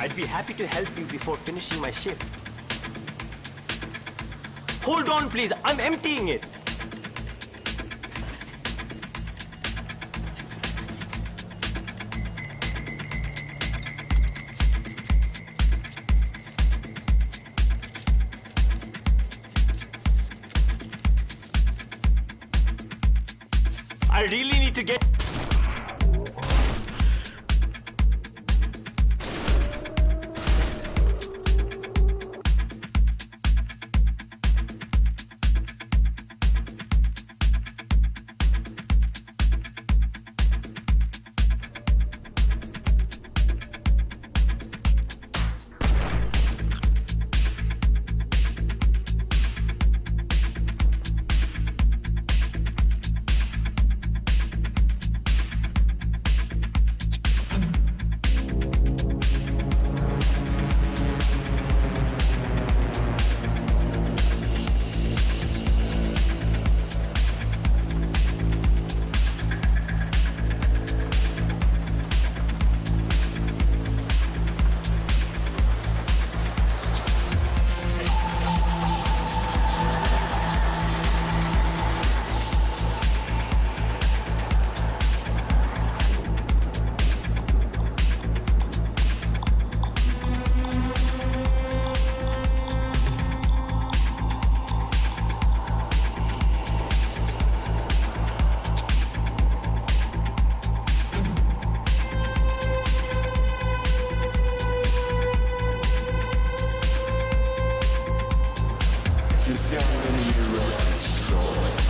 I'd be happy to help you before finishing my shift. Hold on, please. I'm emptying it. I really need to get Discovering your own story